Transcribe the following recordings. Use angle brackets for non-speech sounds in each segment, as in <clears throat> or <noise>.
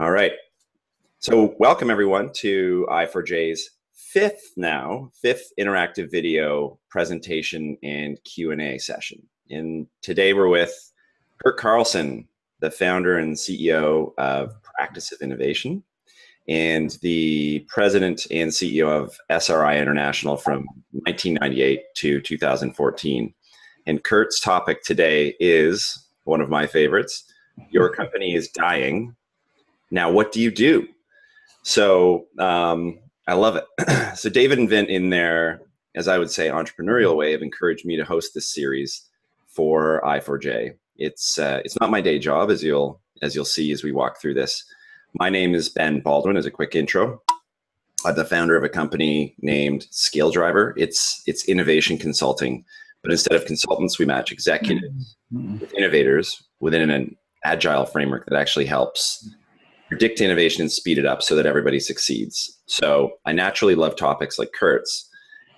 All right. So welcome everyone to i4J's fifth now, fifth interactive video presentation and Q&A session. And today we're with Curt Carlson, the founder and CEO of Practice of Innovation and the president and CEO of SRI International from 1998 to 2014. And Curt's topic today is one of my favorites. Your company is dying. Now, what do you do? So um, I love it. <clears throat> so David and Vint, in their, as I would say, entrepreneurial way, have encouraged me to host this series for i4J. It's uh, it's not my day job, as you'll as you'll see as we walk through this. My name is Ben Baldwin. As a quick intro, I'm the founder of a company named ScaleDriver. It's it's innovation consulting, but instead of consultants, we match executives mm-hmm. with innovators within an agile framework that actually helps predict innovation and speed it up so that everybody succeeds. So I naturally love topics like Curt's.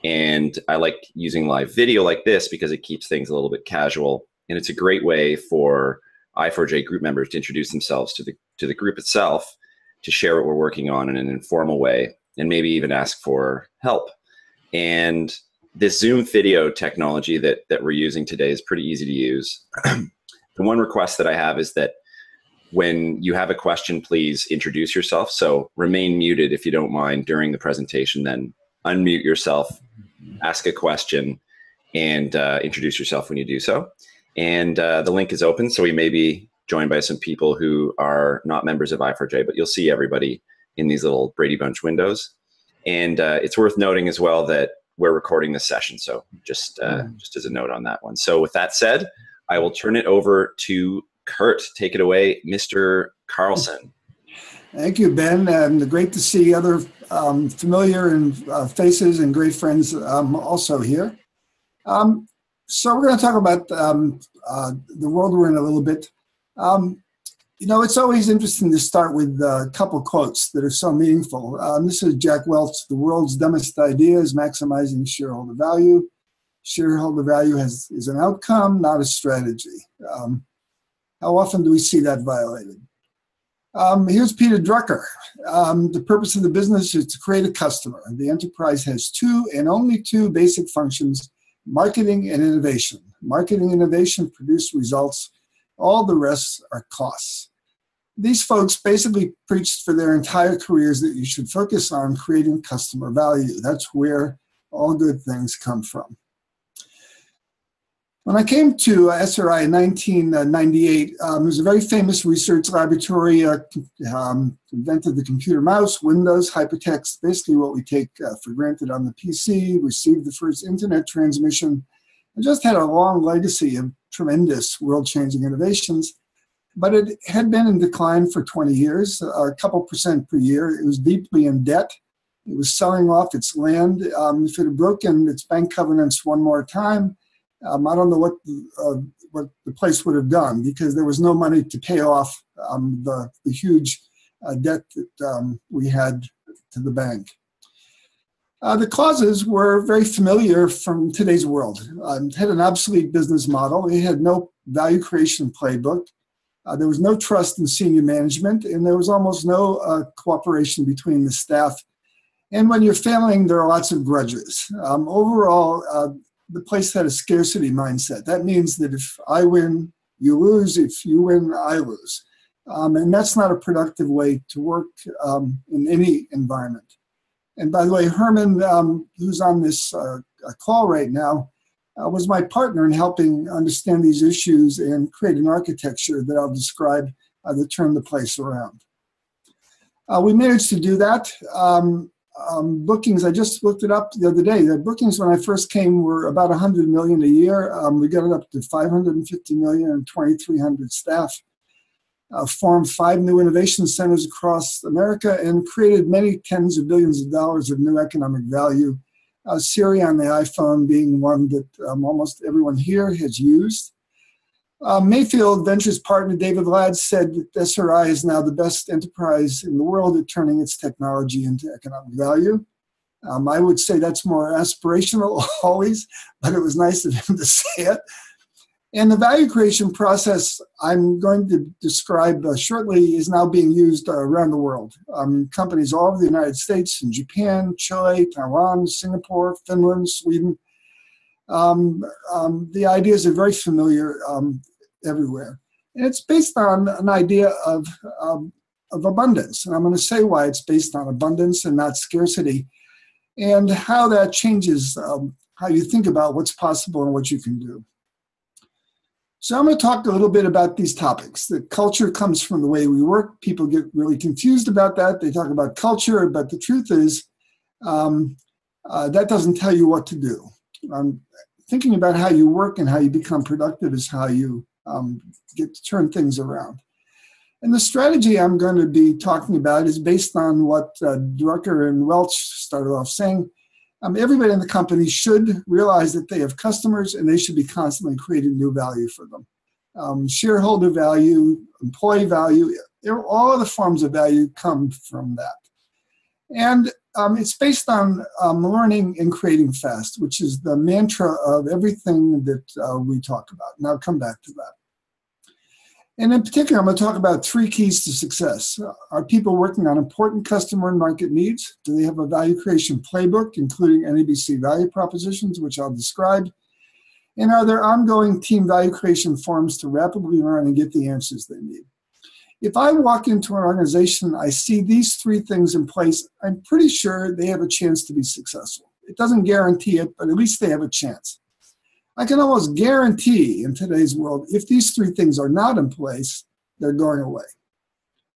And I like using live video like this because it keeps things a little bit casual. And it's a great way for i4J group members to introduce themselves to the, to the group itself, to share what we're working on in an informal way, and maybe even ask for help. And this Zoom video technology that, that we're using today is pretty easy to use. <clears throat> the one request that I have is that when you have a question, please introduce yourself. So remain muted if you don't mind during the presentation, then unmute yourself, ask a question, and uh, introduce yourself when you do so. And uh, the link is open, so we may be joined by some people who are not members of i4j, but you'll see everybody in these little Brady Bunch windows. And uh, it's worth noting as well that we're recording this session, so just uh, mm. just as a note on that one. So with that said, I will turn it over to Curt, take it away, Mr. Carlson. Thank you, Ben, and great to see other um, familiar and uh, faces and great friends um, also here. Um, so we're going to talk about um, uh, the world we're in a little bit. Um, you know, it's always interesting to start with a couple quotes that are so meaningful. Um, this is Jack Welch: "The world's dumbest idea is maximizing shareholder value. Shareholder value has is an outcome, not a strategy." Um, how often do we see that violated? Um, here's Peter Drucker. Um, the purpose of the business is to create a customer. The enterprise has two and only two basic functions marketing and innovation. Marketing and innovation produce results, all the rest are costs. These folks basically preached for their entire careers that you should focus on creating customer value. That's where all good things come from. When I came to uh, SRI in 1998, um, it was a very famous research laboratory, uh, um, invented the computer mouse, Windows, hypertext, basically what we take uh, for granted on the PC, received the first internet transmission, and just had a long legacy of tremendous world-changing innovations. But it had been in decline for 20 years, a couple percent per year. It was deeply in debt. It was selling off its land. Um, if it had broken its bank covenants one more time, um, I don't know what the, uh, what the place would have done because there was no money to pay off um, the, the huge uh, debt that um, we had to the bank. Uh, the clauses were very familiar from today's world. Um, it had an obsolete business model. It had no value creation playbook. Uh, there was no trust in senior management, and there was almost no uh, cooperation between the staff. And when you're failing, there are lots of grudges. Um, overall, uh, the place had a scarcity mindset. That means that if I win, you lose. If you win, I lose. Um, and that's not a productive way to work um, in any environment. And by the way, Herman, um, who's on this uh, call right now, uh, was my partner in helping understand these issues and create an architecture that I'll describe uh, that turned the place around. Uh, we managed to do that. Um, bookings, I just looked it up the other day. The bookings when I first came were about 100 million a year. Um, we got it up to 550 million and 2,300 staff. Uh, formed five new innovation centers across America and created many tens of billions of dollars of new economic value. Uh, Siri on the iPhone being one that um, almost everyone here has used. Uh, Mayfield Ventures partner David Ladd said that SRI is now the best enterprise in the world at turning its technology into economic value. Um, I would say that's more aspirational <laughs> always, but it was nice of him to say it. And the value creation process I'm going to describe uh, shortly is now being used uh, around the world. Um, companies all over the United States, in Japan, Chile, Taiwan, Singapore, Finland, Sweden. Um, um, the ideas are very familiar um, everywhere. And it's based on an idea of, um, of abundance. And I'm going to say why it's based on abundance and not scarcity, and how that changes um, how you think about what's possible and what you can do. So I'm going to talk a little bit about these topics. The culture comes from the way we work. People get really confused about that. They talk about culture, but the truth is um, uh, that doesn't tell you what to do. Um, thinking about how you work and how you become productive is how you um, get to turn things around. And the strategy I'm going to be talking about is based on what uh, Drucker and Welch started off saying um, everybody in the company should realize that they have customers and they should be constantly creating new value for them. Um, shareholder value, employee value, all of the forms of value come from that. And um, it's based on um, learning and creating fast, which is the mantra of everything that uh, we talk about. And I'll come back to that. And in particular, I'm going to talk about three keys to success. Are people working on important customer and market needs? Do they have a value creation playbook, including NABC value propositions, which I'll describe? And are there ongoing team value creation forums to rapidly learn and get the answers they need? If I walk into an organization, I see these three things in place, I'm pretty sure they have a chance to be successful. It doesn't guarantee it, but at least they have a chance. I can almost guarantee in today's world, if these three things are not in place, they're going away.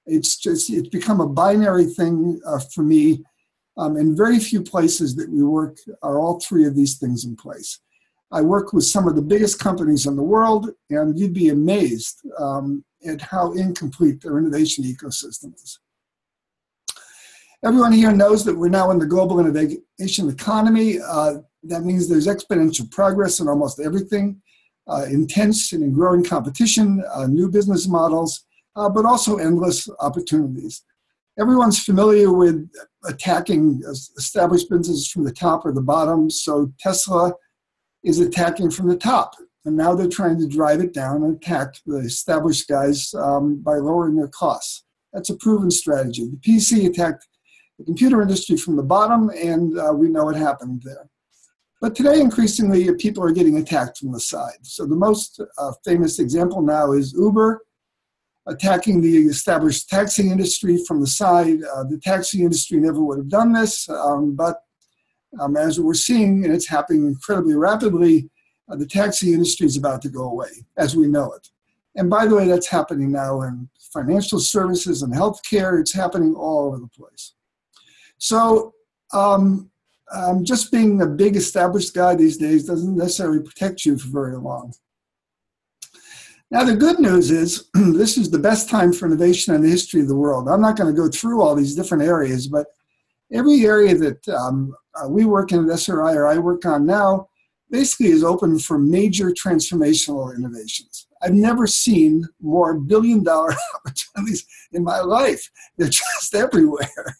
It's just, it's become a binary thing uh, for me. Um, and very few places that we work are all three of these things in place. I work with some of the biggest companies in the world, and you'd be amazed um, at how incomplete their innovation ecosystem is. Everyone here knows that we're now in the global innovation economy. Uh, that means there's exponential progress in almost everything, uh, intense and growing competition, uh, new business models, uh, but also endless opportunities. Everyone's familiar with attacking established businesses from the top or the bottom. So Tesla is attacking from the top. And now they're trying to drive it down and attack the established guys um, by lowering their costs. That's a proven strategy. The PC attacked the computer industry from the bottom, and uh, we know what happened there. But today, increasingly, people are getting attacked from the side. So the most uh, famous example now is Uber attacking the established taxi industry from the side. Uh, the taxi industry never would have done this, um, but um, as we're seeing, and it's happening incredibly rapidly, uh, the taxi industry is about to go away as we know it. And by the way, that's happening now in financial services and healthcare. It's happening all over the place. So um, um, just being a big established guy these days doesn't necessarily protect you for very long. Now, the good news is <clears throat> this is the best time for innovation in the history of the world. I'm not going to go through all these different areas, but every area that um, uh, we work in at SRI or I work on now basically is open for major transformational innovations. I've never seen more billion dollar <laughs> opportunities in my life. They're just <laughs> everywhere.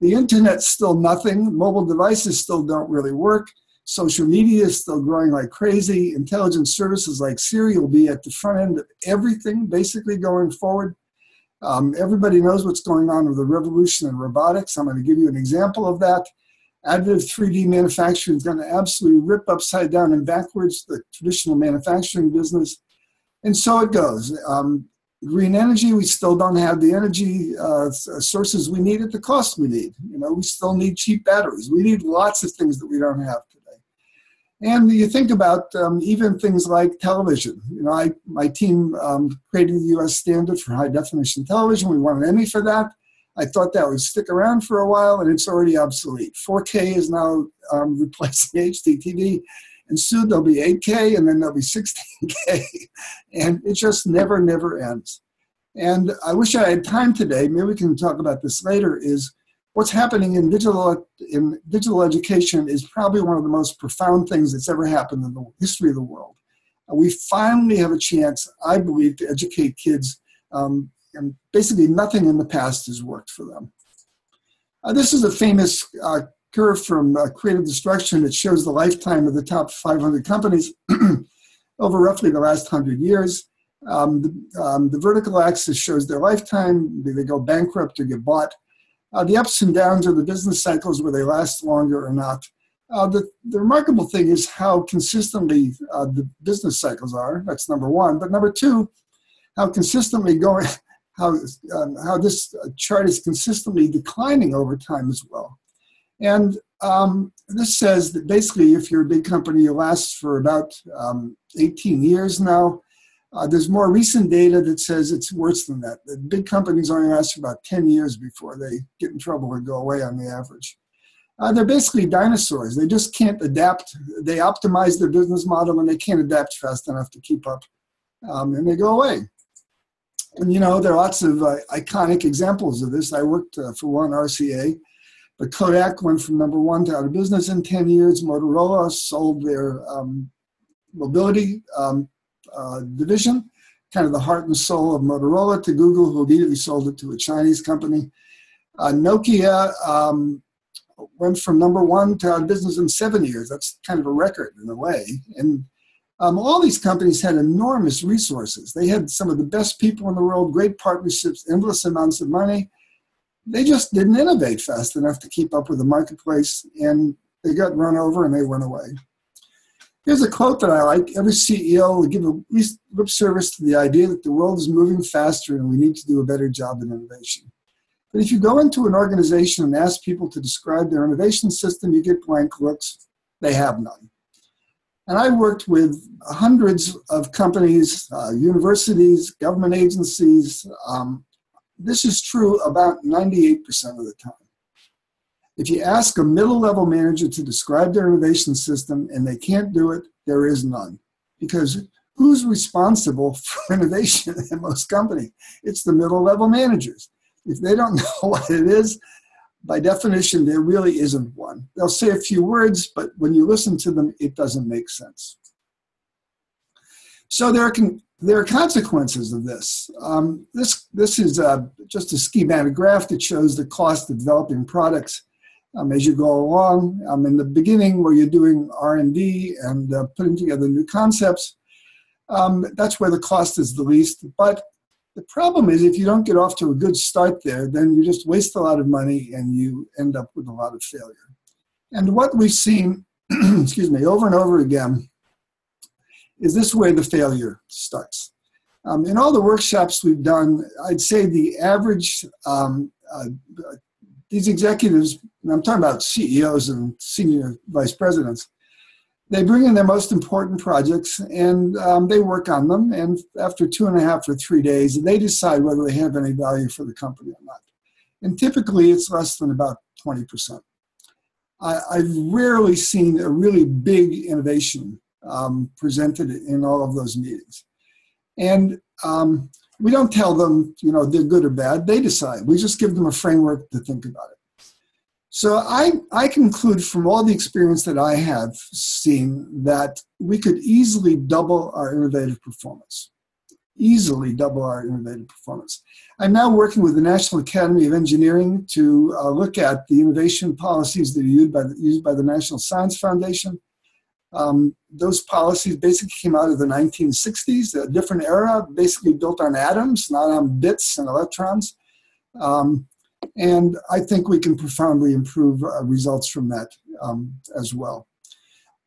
The internet's still nothing. Mobile devices still don't really work. Social media is still growing like crazy. Intelligent services like Siri will be at the front end of everything basically going forward. Um, everybody knows what's going on with the revolution in robotics. I'm going to give you an example of that. Additive 3D manufacturing is going to absolutely rip upside down and backwards the traditional manufacturing business. And so it goes. Um, green energy we still don't have the energy uh, sources we need at the cost we need. You know we still need cheap batteries. We need lots of things that we don't have today. And you think about um, even things like television. You know I, my team um, created the us standard for high definition television. We won an emmy for that i thought that would stick around for a while and it's already obsolete 4k is now um, <laughs> replacing hdtv and soon there'll be 8K, and then there'll be 16K, <laughs> and it just never, never ends. And I wish I had time today. Maybe we can talk about this later. Is what's happening in digital in digital education is probably one of the most profound things that's ever happened in the history of the world. we finally have a chance, I believe, to educate kids, um, and basically nothing in the past has worked for them. Uh, this is a famous uh, curve from uh, creative destruction that shows the lifetime of the top 500 companies. <clears throat> over roughly the last 100 years. Um, the, um, the, vertical axis shows their lifetime. Do they go bankrupt or get bought? Uh, the ups and downs are the business cycles where they last longer or not. Uh, the, the, remarkable thing is how consistently uh, the business cycles are. That's number one. But number two, how consistently going, how, um, how this chart is consistently declining over time as well. And um, this says that basically, if you're a big company, you last for about um, 18 years now. Uh, there's more recent data that says it's worse than that. The big companies only last for about 10 years before they get in trouble or go away on the average. Uh, they're basically dinosaurs. They just can't adapt. They optimize their business model and they can't adapt fast enough to keep up. Um, and they go away. And you know, there are lots of uh, iconic examples of this. I worked uh, for one RCA, but Kodak went from number one to out of business in 10 years. Motorola sold their um, mobility um, uh, division, kind of the heart and soul of Motorola, to Google, who immediately sold it to a Chinese company. Uh, Nokia um, went from number one to out of business in seven years. That's kind of a record in a way. And um, all these companies had enormous resources. They had some of the best people in the world, great partnerships, endless amounts of money. They just didn't innovate fast enough to keep up with the marketplace, and they got run over and they went away. Here's a quote that I like. Every CEO will give lip service to the idea that the world is moving faster and we need to do a better job in innovation. But if you go into an organization and ask people to describe their innovation system, you get blank looks. They have none. And I worked with hundreds of companies, uh, universities, government agencies. Um, this is true about 98% of the time. If you ask a middle level manager to describe their innovation system and they can't do it, there is none. Because who's responsible <laughs> for innovation in most companies? It's the middle level managers. If they don't <laughs> know what it is, by definition, there really isn't one. They'll say a few words, but when you listen to them, it doesn't make sense. So there can there are consequences of this. Um, this this is uh, just a schematic graph that shows the cost of developing products um, as you go along. Um, in the beginning, where you're doing R and D and uh, putting together new concepts, um, that's where the cost is the least. But the problem is if you don't get off to a good start there, then you just waste a lot of money and you end up with a lot of failure. And what we've seen, <clears throat> excuse me, over and over again is this where the failure starts. Um, in all the workshops we've done, I'd say the average, um, uh, these executives, and I'm talking about CEOs and senior vice presidents, they bring in their most important projects and um, they work on them. And after two and a half or three days, they decide whether they have any value for the company or not. And typically, it's less than about 20%. I, have rarely seen a really big innovation um, presented in all of those meetings. And um, we don't tell them, you know, they're good or bad. They decide. We just give them a framework to think about it. So I, I conclude from all the experience that I have seen that we could easily double our innovative performance. Easily double our innovative performance. I'm now working with the National Academy of Engineering to uh, look at the innovation policies that are used by the, used by the National Science Foundation. Um, those policies basically came out of the 1960s, a different era, basically built on atoms, not on bits and electrons. Um, and I think we can profoundly improve uh, results from that um, as well.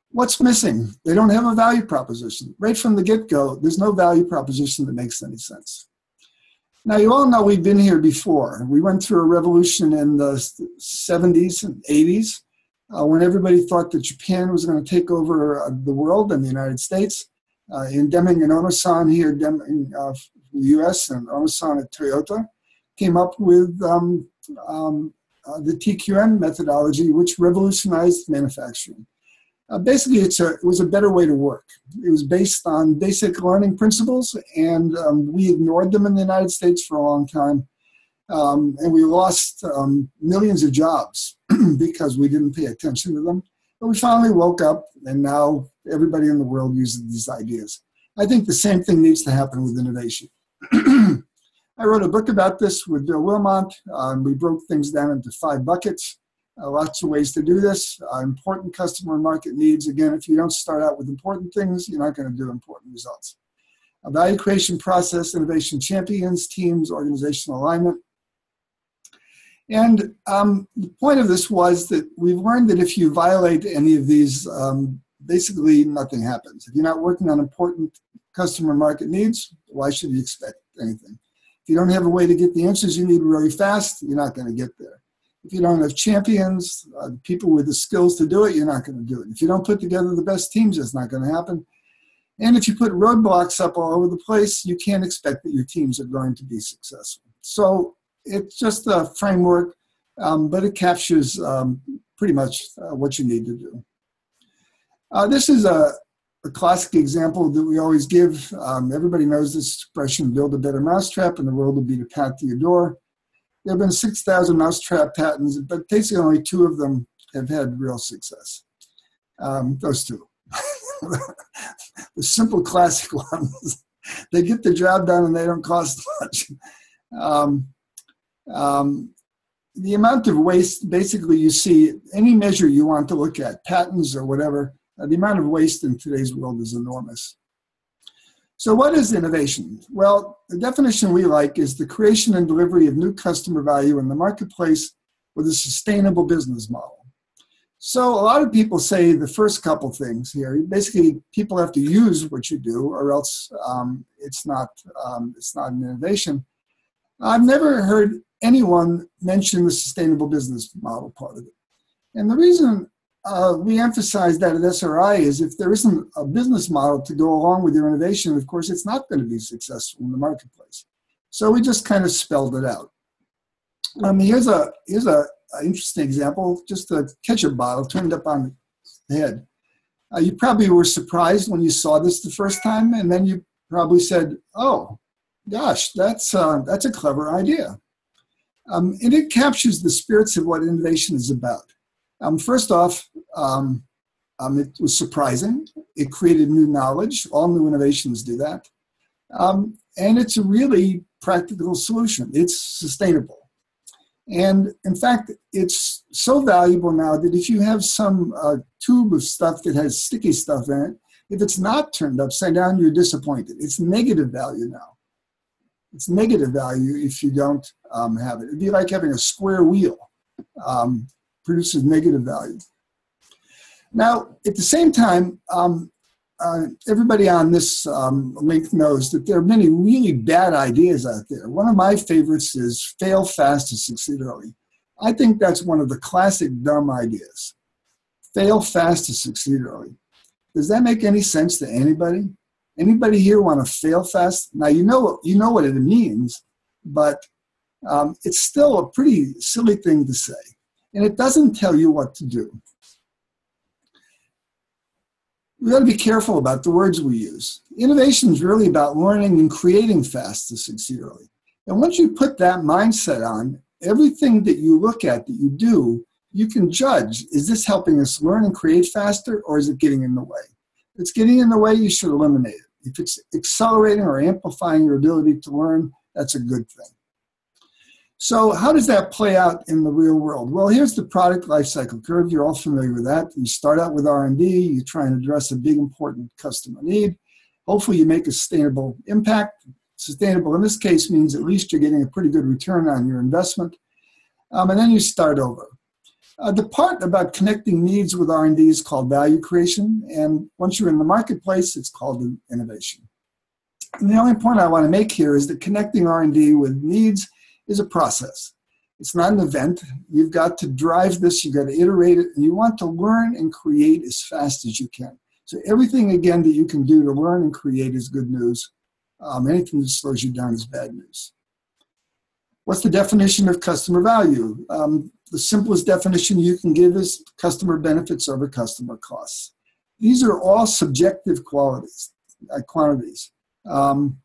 What's missing? They don't have a value proposition. Right from the get go, there's no value proposition that makes any sense. Now, you all know we've been here before. We went through a revolution in the 70s and 80s uh, when everybody thought that Japan was going to take over uh, the world and the United States. Uh, in Deming and Ohno-san here, Deming uh, the US and Ohno-san at Toyota came up with um, um, uh, the TQM methodology, which revolutionized manufacturing. Uh, basically, it's a, it was a better way to work. It was based on basic learning principles, and um, we ignored them in the United States for a long time. Um, and we lost um, millions of jobs <clears throat> because we didn't pay attention to them. But we finally woke up, and now everybody in the world uses these ideas. I think the same thing needs to happen with innovation. <clears throat> I wrote a book about this with Bill Wilmot. Um, we broke things down into five buckets. Uh, lots of ways to do this. Uh, important customer market needs. Again, if you don't start out with important things, you're not going to do important results. A value creation process, innovation champions, teams, organizational alignment. And um, the point of this was that we've learned that if you violate any of these, um, basically nothing happens. If you're not working on important customer market needs, why should you expect anything? If you don't have a way to get the answers you need really fast, you're not going to get there. If you don't have champions, uh, people with the skills to do it, you're not going to do it. If you don't put together the best teams, it's not going to happen. And if you put roadblocks up all over the place, you can't expect that your teams are going to be successful. So it's just a framework, um, but it captures um, pretty much uh, what you need to do. Uh, this is a, a, classic example that we always give. Um, everybody knows this expression, build a better mousetrap and the world will be the path to your door. There have been 6,000 mousetrap patents, but basically only two of them have had real success. Um, those two. <laughs> the simple classic <laughs> ones. they get the job done and they don't cost <laughs> much. Um, um, the amount of waste, basically, you see any measure you want to look at, patents or whatever, uh, the amount of waste in today's world is enormous. So, what is innovation? Well, the definition we like is the creation and delivery of new customer value in the marketplace with a sustainable business model. So, a lot of people say the first couple things here. Basically, people have to use what you do, or else um, it's not um, it's not an innovation. I've never heard anyone mention the sustainable business model part of it, and the reason uh, we emphasize that at SRI is if there isn't a business model to go along with your innovation, of course, it's not going to be successful in the marketplace. So we just kind of spelled it out. Um, here's a here's a, a interesting example. Just a ketchup bottle turned up on the head. Uh, you probably were surprised when you saw this the first time, and then you probably said, "Oh, gosh, that's uh, that's a clever idea." Um, and it captures the spirits of what innovation is about. Um, first off, um, um, it was surprising. It created new knowledge. All new innovations do that. Um, and it's a really practical solution. It's sustainable. And in fact, it's so valuable now that if you have some uh, tube of stuff that has sticky stuff in it, if it's not turned upside down, you're disappointed. It's negative value now. It's negative value if you don't um, have it. It'd be like having a square wheel. Um, produces negative value. Now, at the same time, um, uh, everybody on this um, link knows that there are many really bad ideas out there. One of my favorites is fail fast to succeed early. I think that's one of the classic dumb ideas. Fail fast to succeed early. Does that make any sense to anybody? Anybody here want to fail fast? Now you know you know what it means, but um, it's still a pretty silly thing to say and it doesn't tell you what to do. We got to be careful about the words we use. Innovation is really about learning and creating fast to succeed early. And once you put that mindset on, everything that you look at, that you do, you can judge is this helping us learn and create faster or is it getting in the way? If it's getting in the way, you should eliminate it. If it's accelerating or amplifying your ability to learn, that's a good thing. So how does that play out in the real world? Well, here's the product lifecycle curve. You're all familiar with that. You start out with R&D. You try and address a big, important customer need. Hopefully, you make a sustainable impact. Sustainable in this case means at least you're getting a pretty good return on your investment. Um, and then you start over. Uh, the part about connecting needs with R&D is called value creation. And once you're in the marketplace, it's called innovation. And the only point I want to make here is that connecting R&D with needs – is a process. It's not an event. You've got to drive this, you've got to iterate it, and you want to learn and create as fast as you can. So, everything again that you can do to learn and create is good news. Um, anything that slows you down is bad news. What's the definition of customer value? Um, the simplest definition you can give is customer benefits over customer costs. These are all subjective qualities, uh, quantities. Um,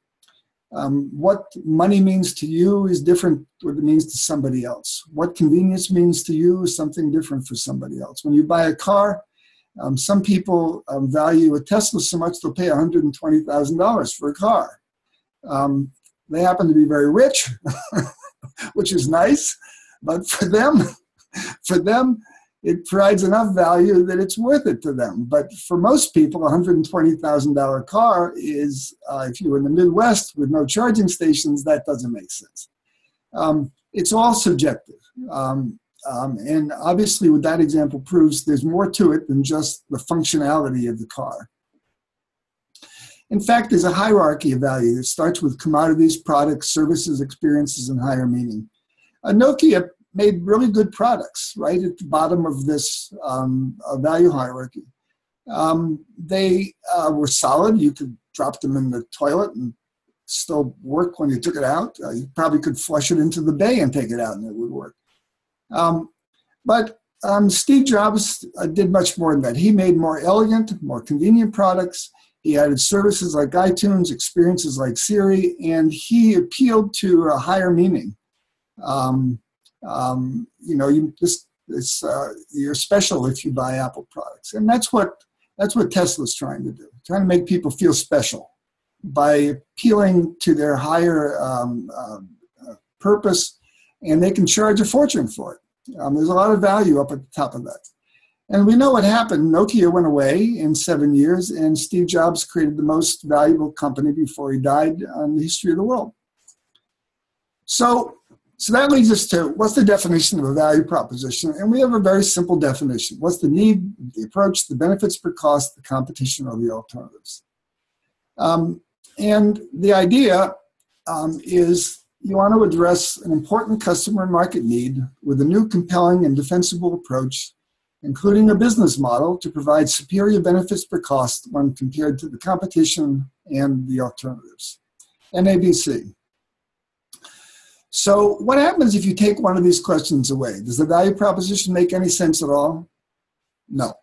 um, what money means to you is different what it means to somebody else. What convenience means to you is something different for somebody else. When you buy a car, um, some people um, value a Tesla so much they'll pay $120,000 for a car. Um, they happen to be very rich, <laughs> which is nice, but for them, <laughs> for them, it provides enough value that it's worth it to them. But for most people, a $120,000 car is, uh, if you're in the Midwest with no charging stations, that doesn't make sense. Um, it's all subjective. Um, um, and obviously, what that example proves, there's more to it than just the functionality of the car. In fact, there's a hierarchy of value that starts with commodities, products, services, experiences, and higher meaning. A Nokia made really good products right at the bottom of this um, uh, value hierarchy. Um, they uh, were solid. You could drop them in the toilet and still work when you took it out. Uh, you probably could flush it into the bay and take it out and it would work. Um, but um, Steve Jobs uh, did much more than that. He made more elegant, more convenient products. He added services like iTunes, experiences like Siri, and he appealed to a higher meaning. Um, um, you know, you just it's uh, you're special if you buy Apple products, and that's what that's what Tesla's trying to do, trying to make people feel special by appealing to their higher um, uh, purpose, and they can charge a fortune for it. Um, there's a lot of value up at the top of that. And we know what happened. Nokia went away in seven years, and Steve Jobs created the most valuable company before he died in the history of the world. So so that leads us to what's the definition of a value proposition? And we have a very simple definition. What's the need, the approach, the benefits per cost, the competition, or the alternatives? Um, and the idea um, is you want to address an important customer market need with a new, compelling, and defensible approach, including a business model to provide superior benefits per cost when compared to the competition and the alternatives. NABC. So, what happens if you take one of these questions away? Does the value proposition make any sense at all? No.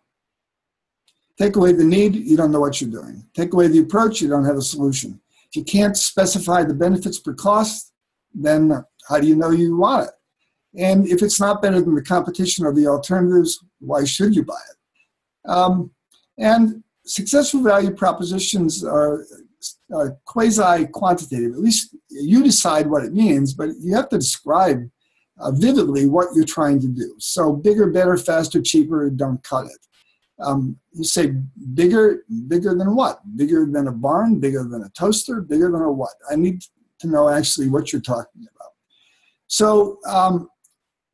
Take away the need, you don't know what you're doing. Take away the approach, you don't have a solution. If you can't specify the benefits per cost, then how do you know you want it? And if it's not better than the competition or the alternatives, why should you buy it? Um, and successful value propositions are uh, quasi quantitative. At least you decide what it means, but you have to describe uh, vividly what you're trying to do. So, bigger, better, faster, cheaper, don't cut it. Um, you say bigger, bigger than what? Bigger than a barn, bigger than a toaster, bigger than a what? I need to know actually what you're talking about. So, um,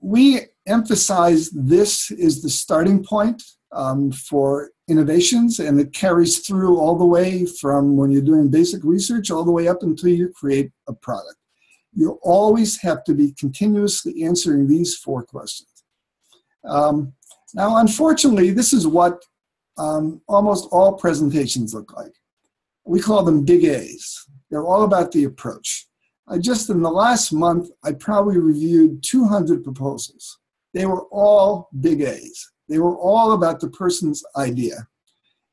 we emphasize this is the starting point um, for innovations and it carries through all the way from when you're doing basic research all the way up until you create a product. You always have to be continuously answering these four questions. Um, now, unfortunately, this is what um, almost all presentations look like. We call them big A's. They're all about the approach. I just in the last month, I probably reviewed 200 proposals. They were all big A's. They were all about the person's idea.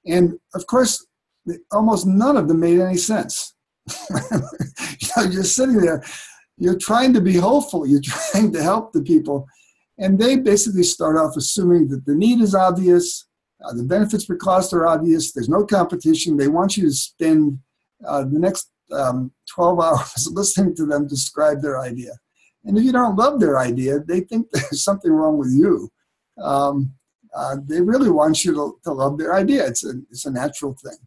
And of course, almost none of them made any sense. <laughs> you're sitting there, you're trying to be hopeful, you're <laughs> trying to help the people. And they basically start off assuming that the need is obvious, uh, the benefits per cost are obvious, there's no competition. They want you to spend uh, the next um, 12 <laughs> hours listening to them describe their idea. And if you don't love their idea, they think there's something wrong with you. Um, uh, they really want you to, to love their idea. It's a, it's a natural thing.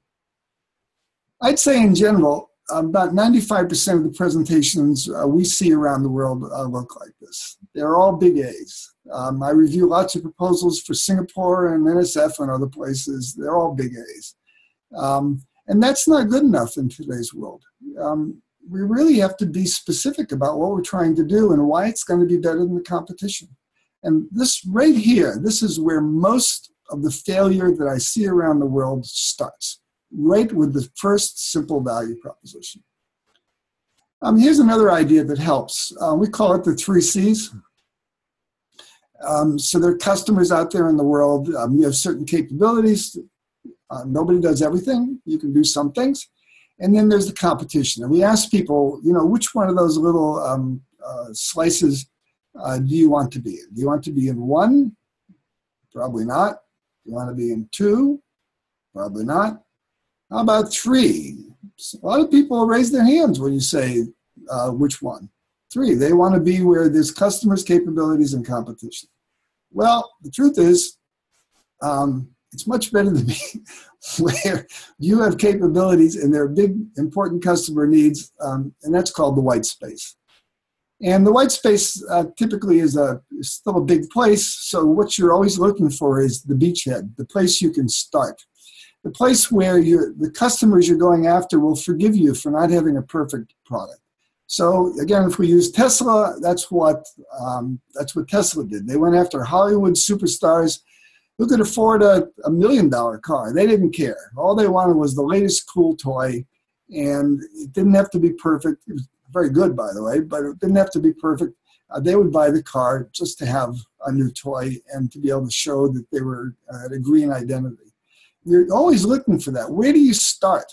I'd say in general, about 95% of the presentations uh, we see around the world uh, look like this. They're all big A's. Um, I review lots of proposals for Singapore and NSF and other places. They're all big A's. Um, and that's not good enough in today's world. Um, we really have to be specific about what we're trying to do and why it's going to be better than the competition. And this right here, this is where most of the failure that I see around the world starts, right with the first simple value proposition. Um, here's another idea that helps. Uh, we call it the three C's. Um, so there are customers out there in the world. Um, you have certain capabilities. Uh, nobody does everything. You can do some things. And then there's the competition. And we ask people, you know, which one of those little um, uh, slices uh, do you want to be in? Do you want to be in one? Probably not. Do you want to be in two? Probably not. How about three? A lot of people raise their hands when you say uh, which one. Three. They want to be where there's customers, capabilities, and competition. Well, the truth is, um, it's much better to be <laughs> where you have capabilities and there are big, important customer needs, um, and that's called the white space. And the white space uh, typically is, a, is still a big place, so what you're always looking for is the beachhead, the place you can start. The place where the customers you're going after will forgive you for not having a perfect product. So again, if we use Tesla, that's what um, that's what Tesla did. They went after Hollywood superstars who could afford a, a million dollar car. They didn't care. All they wanted was the latest cool toy, and it didn't have to be perfect. It was very good, by the way, but it didn't have to be perfect. Uh, they would buy the car just to have a new toy and to be able to show that they were uh, a green identity. You're always looking for that. Where do you start?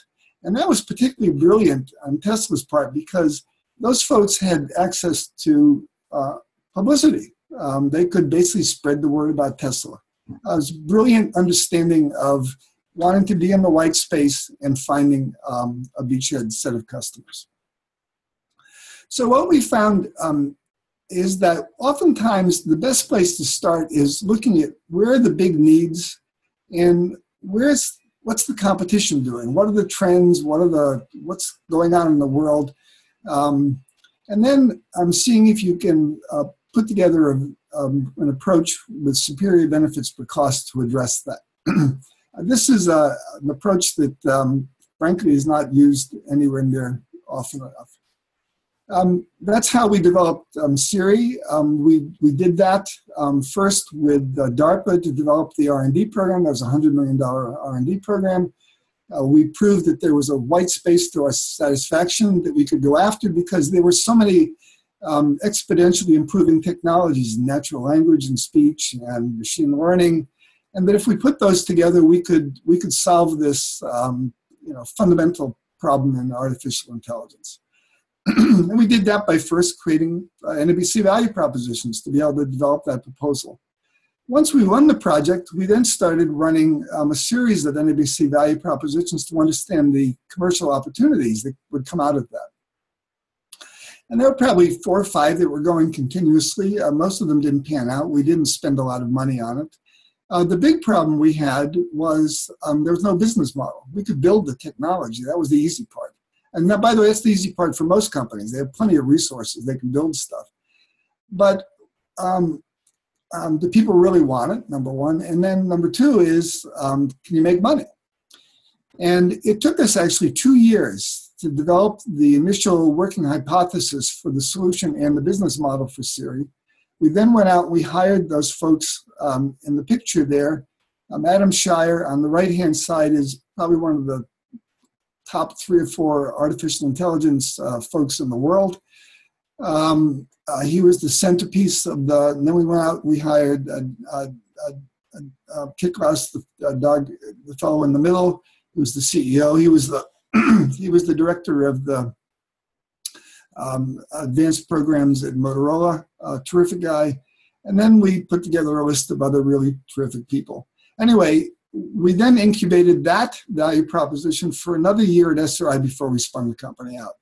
And that was particularly brilliant on Tesla's part because those folks had access to uh, publicity. Um, they could basically spread the word about Tesla uh, was brilliant understanding of wanting to be in the white space and finding um, a beachhead set of customers. So what we found um, is that oftentimes the best place to start is looking at where are the big needs and where's what's the competition doing? What are the trends? What are the what's going on in the world? Um, and then I'm seeing if you can uh, put together a, um, an approach with superior benefits per cost to address that. <clears throat> this is a, an approach that, um, frankly, is not used anywhere near often enough. Um, that's how we developed um, Siri. Um, we, we did that um, first with uh, DARPA to develop the R&D program. That was a $100 million R&D program. Uh, we proved that there was a white space to our satisfaction that we could go after because there were so many um, exponentially improving technologies, natural language and speech and machine learning, and that if we put those together, we could we could solve this um, you know fundamental problem in artificial intelligence. <clears throat> and we did that by first creating uh, NABC value propositions to be able to develop that proposal. Once we won the project, we then started running um, a series of NABC value propositions to understand the commercial opportunities that would come out of that. And there were probably four or five that were going continuously. Uh, most of them didn't pan out. We didn't spend a lot of money on it. Uh, the big problem we had was um, there was no business model. We could build the technology. That was the easy part. And that, by the way, that's the easy part for most companies. They have plenty of resources. They can build stuff. But um, um, do people really want it, number one? And then number two is, um, can you make money? And it took us actually two years to develop the initial working hypothesis for the solution and the business model for Siri. We then went out we hired those folks um, in the picture there. Um, Adam Cheyer on the right hand side is probably one of the top three or four artificial intelligence uh, folks in the world. Um, uh, he was the centerpiece of the, and then we went out, we hired uh, uh, uh, uh Kittlaus, the dog, the fellow in the middle, who was the CEO. He was the <clears throat> he was the director of the um, advanced programs at Motorola, a terrific guy. And then we put together a list of other really terrific people. Anyway, we then incubated that value proposition for another year at SRI before we spun the company out.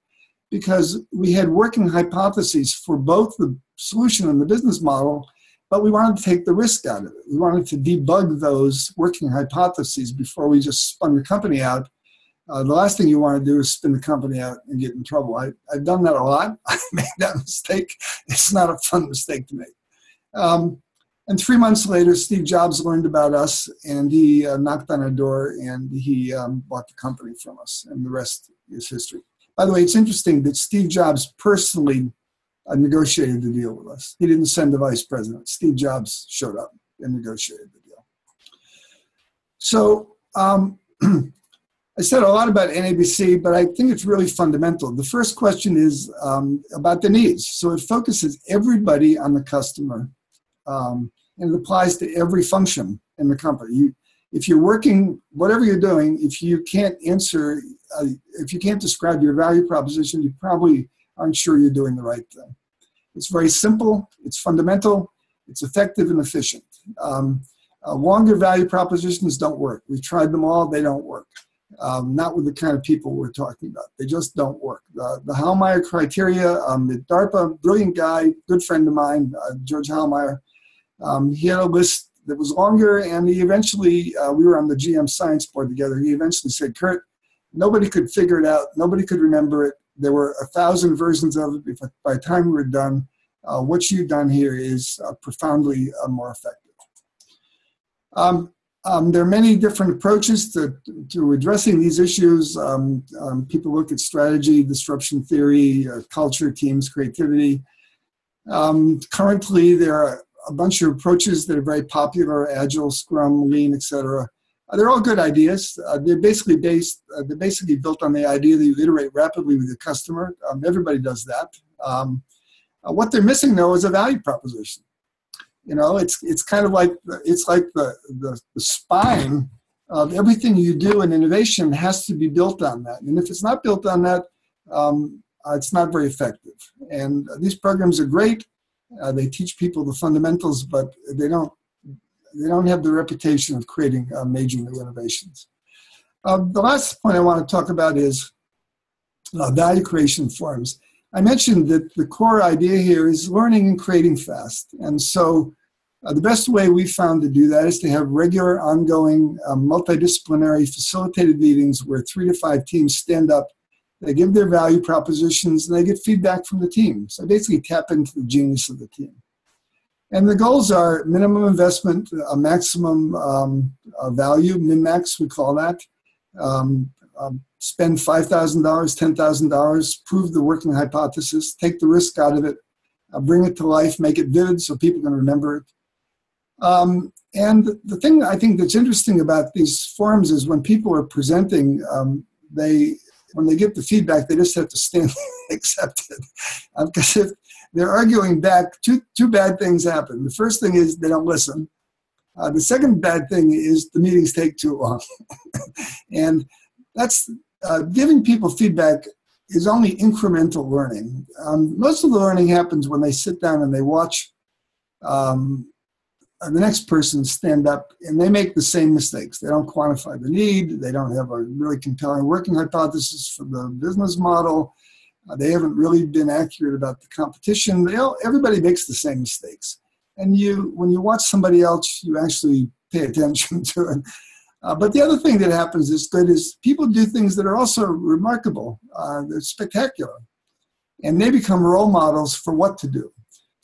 Because we had working hypotheses for both the solution and the business model, but we wanted to take the risk out of it. We wanted to debug those working hypotheses before we just spun the company out uh, the last thing you want to do is spin the company out and get in trouble. I, have done that a lot. <laughs> I made that mistake. It's not a fun mistake to make. Um, and three months later, Steve Jobs learned about us and he uh, knocked on our door and he um, bought the company from us. And the rest is history. By the way, it's interesting that Steve Jobs personally uh, negotiated the deal with us. He didn't send the vice president. Steve Jobs showed up and negotiated the deal. So, um, <clears throat> I said a lot about NABC, but I think it's really fundamental. The first question is um, about the needs. So it focuses everybody on the customer, um, and it applies to every function in the company. You, if you're working, whatever you're doing, if you can't answer, uh, if you can't describe your value proposition, you probably aren't sure you're doing the right thing. It's very simple, it's fundamental, it's effective and efficient. Um, uh, longer value propositions don't work. We've tried them all, they don't work um, not with the kind of people we're talking about. They just don't work. The, the Heilmeier criteria, um, the DARPA, brilliant guy, good friend of mine, uh, George Heilmeier, Um, he had a list that was longer, and he eventually, uh, we were on the GM science board together. He eventually said, Curt, nobody could figure it out, nobody could remember it. There were a thousand versions of it. By the time we were done, uh, what you've done here is uh, profoundly uh, more effective. Um, um, there are many different approaches to, to addressing these issues. Um, um, people look at strategy, disruption theory, uh, culture, teams, creativity. Um, currently, there are a bunch of approaches that are very popular: Agile, Scrum, Lean, etc. Uh, they're all good ideas. Uh, they're basically based. Uh, they're basically built on the idea that you iterate rapidly with the customer. Um, everybody does that. Um, uh, what they're missing, though, is a value proposition. You know, it's it's kind of like the, it's like the, the, the spine of everything you do in innovation has to be built on that. And if it's not built on that, um, uh, it's not very effective. And these programs are great. Uh, they teach people the fundamentals, but they don't they don't have the reputation of creating uh, major new innovations. Uh, the last point I want to talk about is uh, value creation forms. I mentioned that the core idea here is learning and creating fast. And so uh, the best way we found to do that is to have regular, ongoing, uh, multidisciplinary facilitated meetings where three to five teams stand up, they give their value propositions, and they get feedback from the team. So basically tap into the genius of the team. And the goals are minimum investment, a maximum um, value, min-max we call that, um, um, spend $5,000, $10,000, prove the working hypothesis, take the risk out of it, uh, bring it to life, make it vivid so people can remember it. Um, and the thing I think that's interesting about these forums is when people are presenting, um, they when they get the feedback, they just have to stand <laughs> and accept it. Because um, if they're arguing back, two, two bad things happen. The first thing is they don't listen. Uh, the second bad thing is the meetings take too long. <laughs> and that's uh, giving people feedback is only incremental learning. Um, most of the learning happens when they sit down and they watch um, the next person stand up and they make the same mistakes. They don't quantify the need, they don't have a really compelling working hypothesis for the business model, uh, they haven't really been accurate about the competition. They all, everybody makes the same mistakes. And you, when you watch somebody else, you actually pay attention <laughs> to it. Uh, but the other thing that happens is good is people do things that are also remarkable. Uh, they're spectacular. And they become role models for what to do.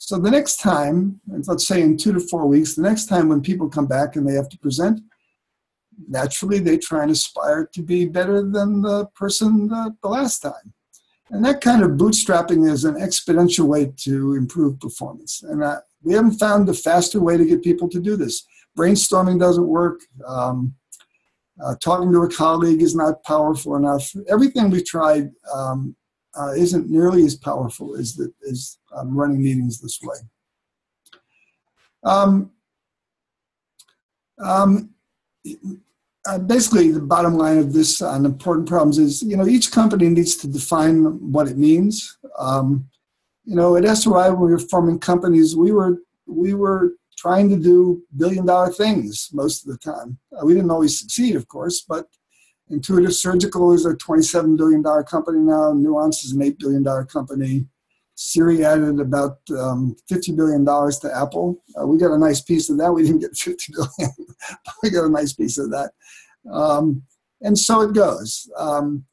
So the next time, let's say in two to four weeks, the next time when people come back and they have to present, naturally they try and aspire to be better than the person the, the last time. And that kind of bootstrapping is an exponential way to improve performance. And uh, we haven't found a faster way to get people to do this. Brainstorming doesn't work. Um, uh, talking to a colleague is not powerful enough. Everything we've tried um, uh, isn't nearly as powerful as, the, as um, running meetings this way. Um, um, uh, basically, the bottom line of this on important problems is, you know, each company needs to define what it means. Um, you know, at SRI, when we were forming companies, we were we were trying to do billion dollar things most of the time. Uh, we didn't always succeed, of course, but Intuitive Surgical is a $27 billion company now. Nuance is an $8 billion company. Siri added about um, $50 billion to Apple. Uh, we got a nice piece of that. We didn't get <laughs> 50 billion, but <laughs> we got a nice piece of that. Um, and so it goes. Um,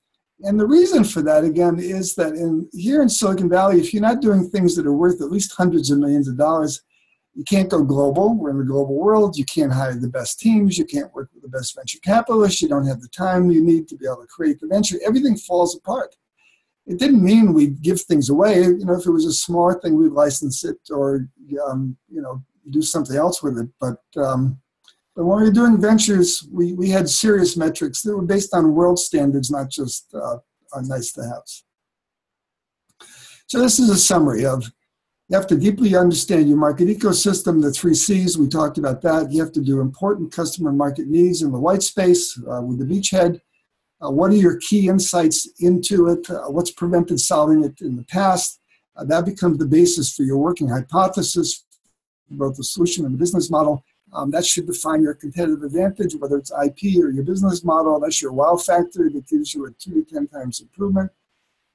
and the reason for that, again, is that in here in Silicon Valley, if you're not doing things that are worth at least hundreds of millions of dollars, you can't go global. We're in the global world. You can't hire the best teams. You can't work with the best venture capitalists. You don't have the time you need to be able to create the venture. Everything falls apart. It didn't mean we'd give things away. You know, if it was a small thing, we'd license it or, um, you know, do something else with it. But, um, but when we were doing ventures, we, we had serious metrics that were based on world standards, not just uh, nice to haves. So this is a summary of you have to deeply understand your market ecosystem, the three C's, we talked about that. You have to do important customer market needs in the white space uh, with the beachhead. Uh, what are your key insights into it? Uh, what's prevented solving it in the past? Uh, that becomes the basis for your working hypothesis, both the solution and the business model. Um, that should define your competitive advantage, whether it's IP or your business model. That's your wow factor that gives you a two to 10 times improvement.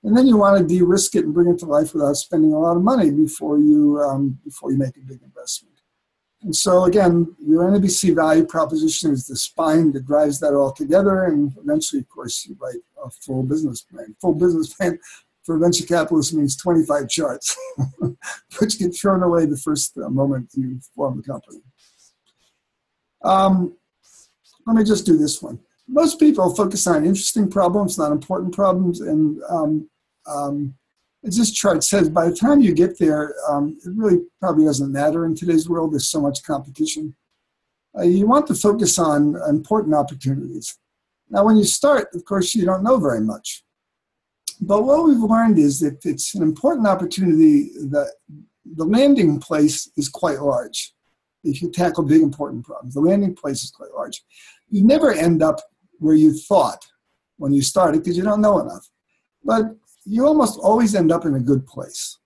And then you want to de-risk it and bring it to life without spending a lot of money before you um, before you make a big investment. And so again, your NABC value proposition is the spine that drives that all together. And eventually, of course, you write a full business plan. Full business plan for venture capitalists means 25 charts, <laughs> which get thrown away the first uh, moment you form the company. Um, let me just do this one. Most people focus on interesting problems, not important problems, and um, um, as this chart says, by the time you get there, um, it really probably doesn't matter in today's world. There's so much competition. Uh, you want to focus on important opportunities. Now, when you start, of course, you don't know very much. But what we've learned is that it's an important opportunity that the landing place is quite large. If you tackle big important problems, the landing place is quite large. You never end up where you thought when you started because you don't know enough. But you almost always end up in a good place.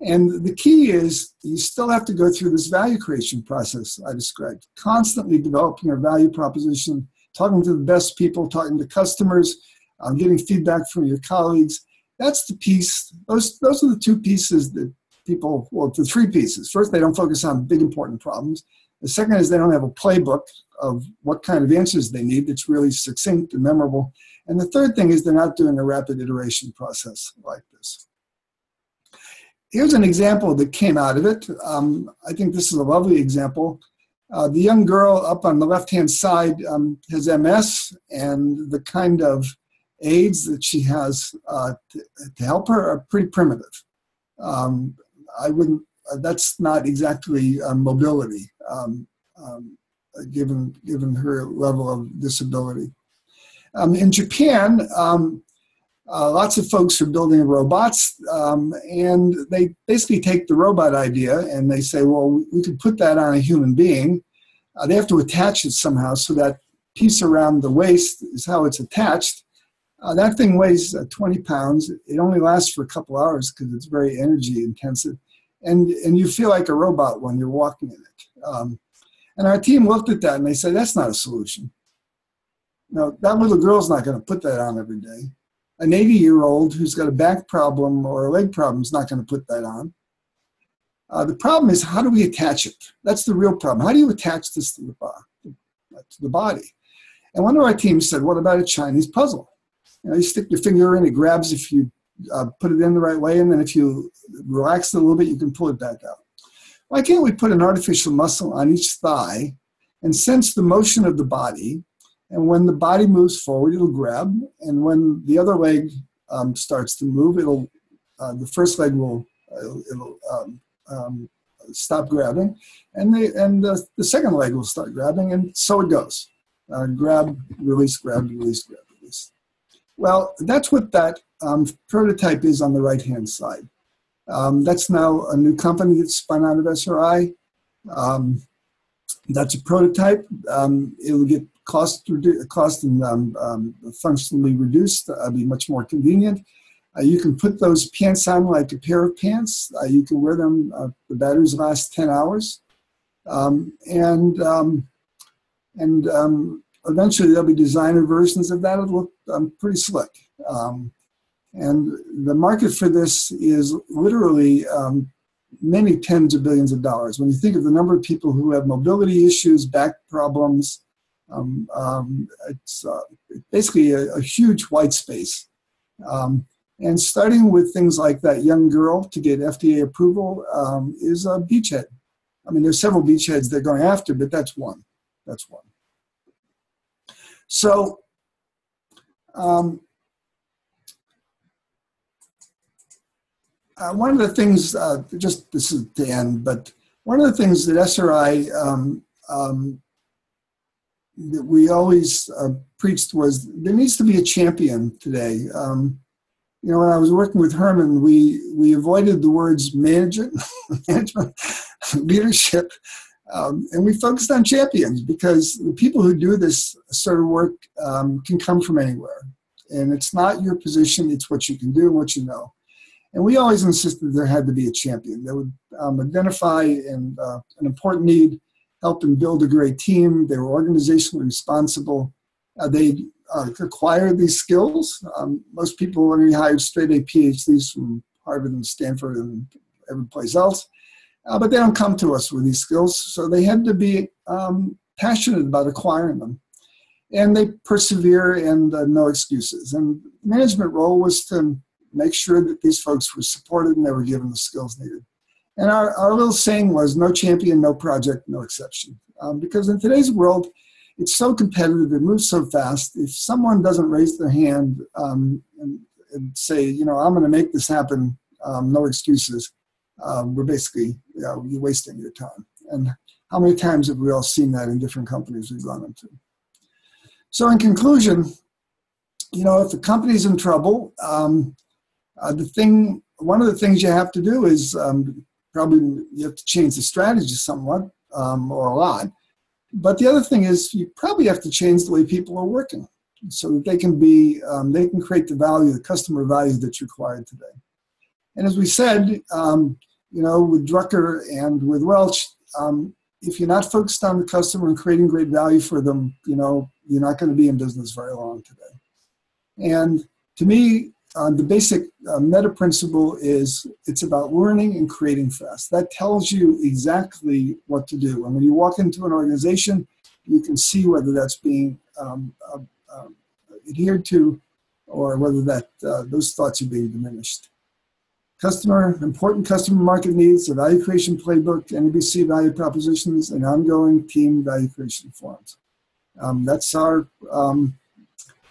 And the key is you still have to go through this value creation process I described, constantly developing your value proposition, talking to the best people, talking to customers, um, getting feedback from your colleagues. That's the piece. Those those are the two pieces that people. Well, the three pieces. First, they don't focus on big important problems. The second is they don't have a playbook of what kind of answers they need that's really succinct and memorable. And the third thing is they're not doing a rapid iteration process like this. Here's an example that came out of it. Um, I think this is a lovely example. Uh, the young girl up on the left hand side um, has MS, and the kind of aids that she has uh, to, to, help her are pretty primitive. Um, I wouldn't. Uh, that's not exactly uh, mobility, um, um, given given her level of disability. Um, in Japan, um, uh, lots of folks are building robots, um, and they basically take the robot idea and they say, well, we could put that on a human being. Uh, they have to attach it somehow, so that piece around the waist is how it's attached. Uh, that thing weighs uh, 20 pounds. It only lasts for a couple hours because it's very energy intensive. And, and you feel like a robot when you're walking in it. Um, and our team looked at that and they said, that's not a solution. No, that little girl's not going to put that on every day. An 80 year old who's got a back problem or a leg problem is not going to put that on. Uh, the problem is, how do we attach it? That's the real problem. How do you attach this to the, to the body? And one of our teams said, what about a Chinese puzzle? You know, you stick your finger in, it grabs if you uh, put it in the right way, and then if you relax it a little bit, you can pull it back out. Why can't we put an artificial muscle on each thigh and sense the motion of the body? And when the body moves forward, it'll grab, and when the other leg um, starts to move, it'll uh, the first leg will uh, it'll um, um, stop grabbing, and the and the, second leg will start grabbing, and so it goes. Uh, grab, release, grab, release, grab, release. Well, that's what that um, prototype is on the right-hand side. Um, that's now a new company that's spun out of SRI. Um, that's a prototype. It'll get cost, redu- cost and um, um, functionally reduced. Uh, be much more convenient. Uh, you can put those pants on like a pair of pants. Uh, you can wear them. Uh, the batteries last 10 hours. and and eventually there'll be designer versions of that. It'll look um, pretty slick. Um, and the market for this is literally um, many tens of billions of dollars. When you think of the number of people who have mobility issues, back problems, um, um, it's uh, basically a, a, huge white space. Um, and starting with things like that young girl to get FDA approval is a beachhead. I mean, there's several beachheads they're going after, but that's one. That's one. So, um, uh, one of the things, uh, just this is the end, but one of the things that SRI um, um, that we always uh, preached was there needs to be a champion today. Um, you know, when I was working with Herman, we we avoided the words management, <laughs> management, leadership, um, and we focused on champions because the people who do this sort of work um, can come from anywhere. And it's not your position, it's what you can do and what you know. And we always insisted there had to be a champion that would um, identify and, uh, an important need, help and build a great team. They were organizationally responsible. Uh, they uh, acquired these skills. Um, most people only hired straight A PhDs from Harvard and Stanford and every place else uh, but they don't come to us with these skills. So they had to be um, passionate about acquiring them. And they persevere and uh, no excuses. And management role was to make sure that these folks were supported and they were given the skills needed. And our, our little saying was no champion, no project, no exception. Um, because in today's world, it's so competitive, it moves so fast. If someone doesn't raise their hand um, and, and, say, you know, I'm going to make this happen, um, no excuses, um, we're basically, you know, you're wasting your time. And how many times have we all seen that in different companies we've gone into? So, in conclusion, you know, if the company's in trouble, um, uh, the thing, one of the things you have to do is um, probably you have to change the strategy somewhat um, or a lot. But the other thing is you probably have to change the way people are working so that they can be, um, they can create the value, the customer value that's required today. And as we said, um, you know, with Drucker and with Welch, um, if you're not focused on the customer and creating great value for them, you know, you're not going to be in business very long today. And to me, uh, the basic uh, meta principle is it's about learning and creating fast. That tells you exactly what to do. And when you walk into an organization, you can see whether that's being um, uh, adhered to or whether that uh, those thoughts are being diminished. Customer, important customer market needs, a value creation playbook, NABC value propositions, and ongoing team value creation forums. Um, that's our um,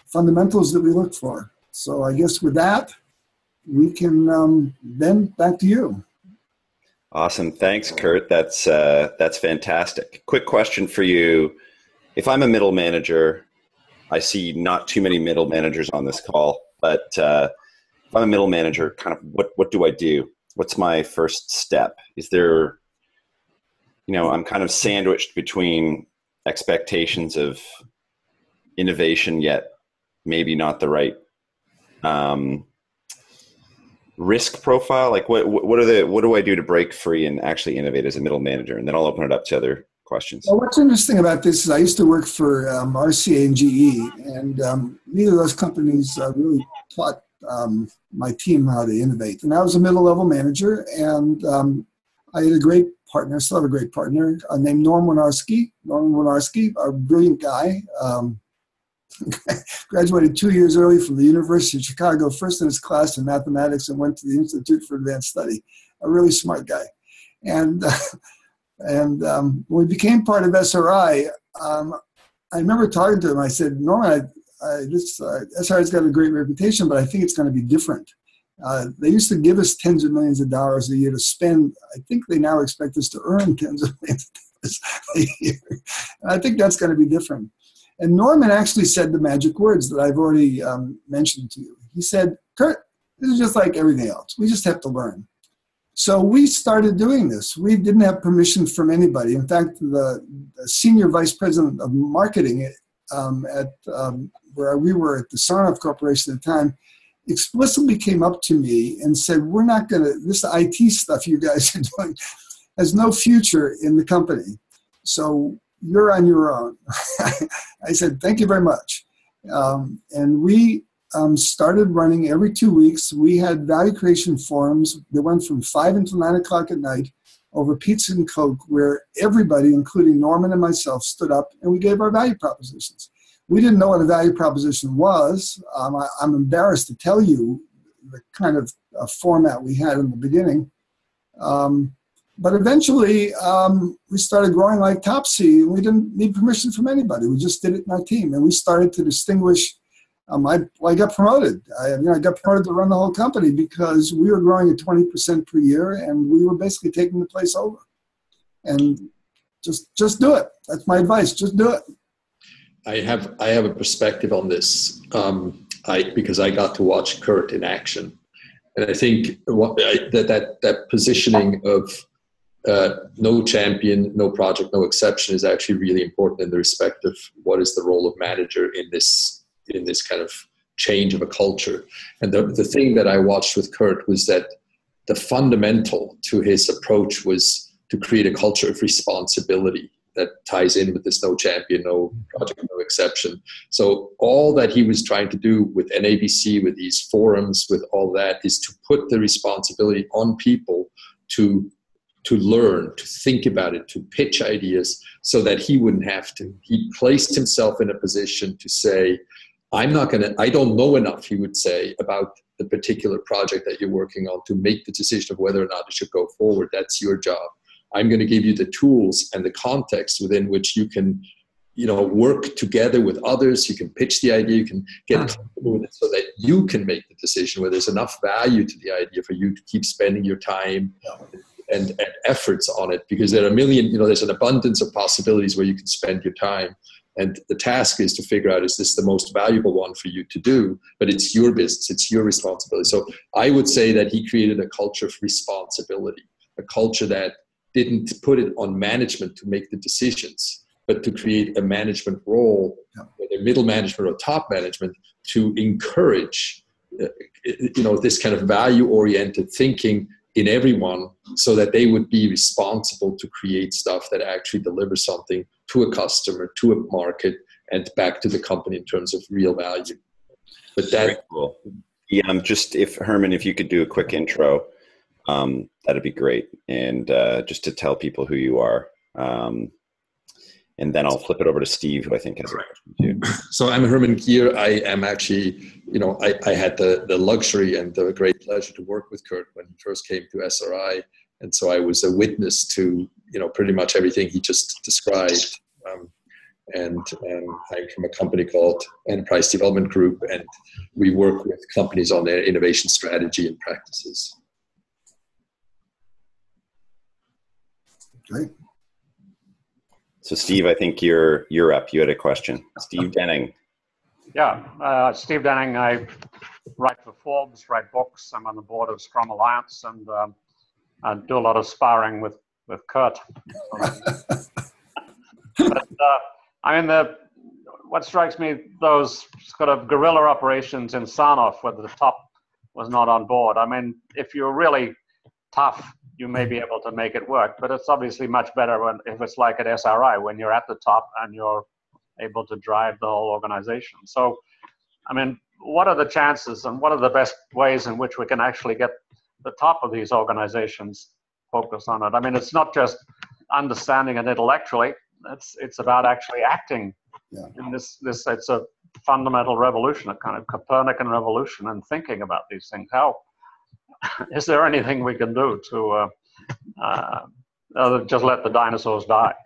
fundamentals that we look for. So I guess with that, we can um, then back to you. Awesome, thanks, Curt. That's uh, that's fantastic. Quick question for you: If I'm a middle manager, I see not too many middle managers on this call, but uh, if I'm a middle manager, kind of what what do I do? What's my first step? Is there, you know, I'm kind of sandwiched between expectations of innovation, yet maybe not the right um, risk profile. Like, what what are the what do I do to break free and actually innovate as a middle manager? And then I'll open it up to other questions. Well, what's interesting about this is I used to work for um, RCA and GE, and um, neither of those companies uh, really taught um, my team how to innovate. And I was a middle level manager, and um, I had a great partner, still have a great partner uh, named Norm Winarsky. Norm Winarsky, a brilliant guy. Um, graduated two years early from the University of Chicago, first in his class in mathematics, and went to the Institute for Advanced Study. A really smart guy. And, uh, <laughs> and um, when we became part of SRI, um, I remember talking to him. I said, Norman, uh, this uh, SRI's got a great reputation, but I think it's going to be different. Uh, they used to give us tens of millions of dollars a year to spend. I think they now expect us to earn tens of millions of dollars a year. And I think that's going to be different. And Norman actually said the magic words that I've already um, mentioned to you. He said, Curt, this is just like everything else. We just have to learn. So we started doing this. We didn't have permission from anybody. In fact, the, the senior vice president of marketing um, at um, where we were at the Sarnoff Corporation at the time, explicitly came up to me and said, We're not going to, this IT stuff you guys are <laughs> doing has no future in the company. So you're on your own. <laughs> I said, Thank you very much. Um, and we um, started running every two weeks. We had value creation forums that went from 5 until 9 o'clock at night over pizza and Coke, where everybody, including Norman and myself, stood up and we gave our value propositions we didn't know what a value proposition was. Um, I, am embarrassed to tell you the kind of uh, format we had in the beginning. Um, but eventually, um, we started growing like Topsy, and we didn't need permission from anybody. We just did it in our team, and we started to distinguish. Um, I, I got promoted. I, you know, I got promoted to run the whole company because we were growing at 20% per year, and we were basically taking the place over. And just just do it. That's my advice. Just do it. I have I have a perspective on this um, I, because I got to watch Curt in action, and I think that that that positioning of uh, no champion, no project, no exception is actually really important in the respect of what is the role of manager in this in this kind of change of a culture. And the the thing that I watched with Curt was that the fundamental to his approach was to create a culture of responsibility that ties in with this no champion, no project, no exception. So all that he was trying to do with NABC, with these forums, with all that, is to put the responsibility on people to to learn, to think about it, to pitch ideas so that he wouldn't have to. He placed himself in a position to say, I'm not going to, I don't know enough, he would say, about the particular project that you're working on to make the decision of whether or not it should go forward. That's your job. I'm going to give you the tools and the context within which you can you know work together with others you can pitch the idea you can get ah. comfortable with it so that you can make the decision where there's enough value to the idea for you to keep spending your time and, and efforts on it because there are a million you know there's an abundance of possibilities where you can spend your time. And the task is to figure out is this the most valuable one for you to do? But it's your business it's your responsibility. So i would say that he created a culture of responsibility a culture that didn't put it on management to make the decisions but to create a management role whether middle management or top management to encourage uh, you know this kind of value oriented thinking in everyone so that they would be responsible to create stuff that actually delivers something to a customer, to a market, and back to the company in terms of real value. But that Very cool. Yeah, um, just if Herman, if you could do a quick intro, um, that'd be great, and uh, just to tell people who you are. Um, and then I'll flip it over to Steve, who I think has a question too. <clears throat> So I'm Herman Gyr. I am actually, you know, I, I had the, the luxury and the great pleasure to work with Curt when he first came to SRI. And so I was a witness to, you know, pretty much everything he just described. Um, and um, I'm from a company called Enterprise Development Group, and we work with companies on their innovation strategy and practices. Great. So, Steve, I think you're you're up. You had a question, Steve Denning. Yeah, uh, Steve Denning. I write for Forbes, write books. I'm on the board of Scrum Alliance, and um, I do a lot of sparring with with Curt. <laughs> but uh, I mean, the what strikes me those sort of guerrilla operations in Sarnoff, where the top was not on board. I mean, if you're really tough you may mm-hmm. be able to make it work. But it's obviously much better when if it's like at SRI when you're at the top and you're able to drive the whole organization. So, I mean, what are the chances and what are the best ways in which we can actually get the top of these organizations focused on it? I mean, it's not just understanding it intellectually. It's it's about actually acting. Yeah. In this this it's a fundamental revolution, a kind of Copernican revolution, in thinking about these things. How <laughs> is there anything we can do to uh, uh, just let the dinosaurs die? <laughs>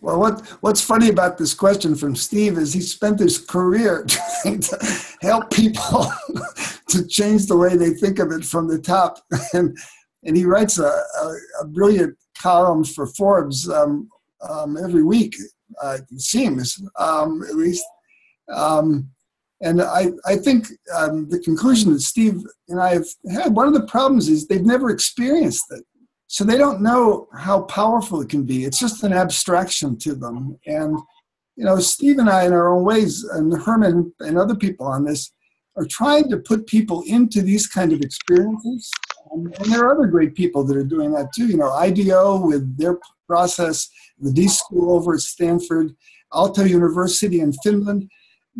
Well, what what's funny about this question from Steve is he spent his career <laughs> trying to help people to change the way they think of it from the top, and and he writes a, a, a brilliant column for Forbes um, um, every week. Uh, it seems um, at least. Um, and I, I think um, the conclusion that Steve and I have had, one of the problems is they've never experienced it. So they don't know how powerful it can be. It's just an abstraction to them. And, you know, Steve and I, in our own ways, and Herman and other people on this, are trying to put people into these kind of experiences. Um, and there are other great people that are doing that too. You know, IDEO with their process, the D School over at Stanford, Aalto University in Finland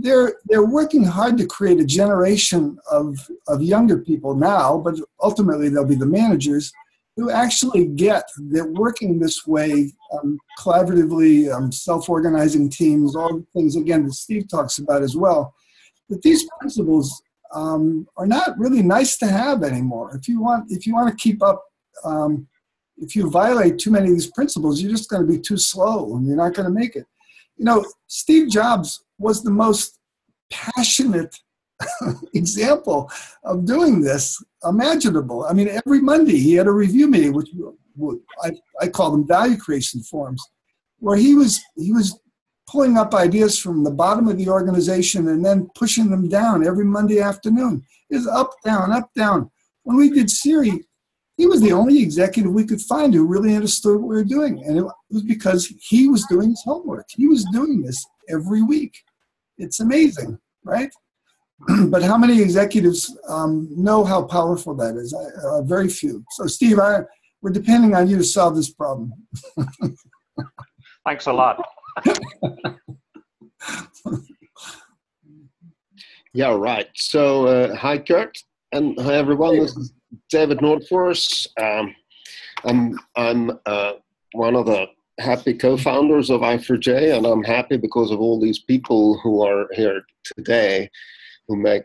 they're they're working hard to create a generation of of younger people now, but ultimately they'll be the managers who actually get that working this way, um, collaboratively, um, self-organizing teams, all the things again that Steve talks about as well. That these principles um, are not really nice to have anymore. If you want, if you want to keep up, um, if you violate too many of these principles, you're just going to be too slow and you're not going to make it. You know, Steve Jobs was the most passionate <laughs> example of doing this imaginable. I mean, every Monday he had a review meeting, which I, I call them value creation forums, where he was he was pulling up ideas from the bottom of the organization and then pushing them down every Monday afternoon. Is up, down, up, down. When we did Siri, he was the only executive we could find who really understood what we were doing. And it was because he was doing his homework. He was doing this every week. It's amazing, right? <clears throat> but how many executives um, know how powerful that is? Uh, very few. So, Steve, I, we're depending on you to solve this problem. <laughs> Thanks a lot. <laughs> yeah, right. So, uh, hi, Curt, and hi, everyone. This is David Nordfors. Um, I'm I'm uh, one of the happy co-founders of i4j, and I'm happy because of all these people who are here today, who make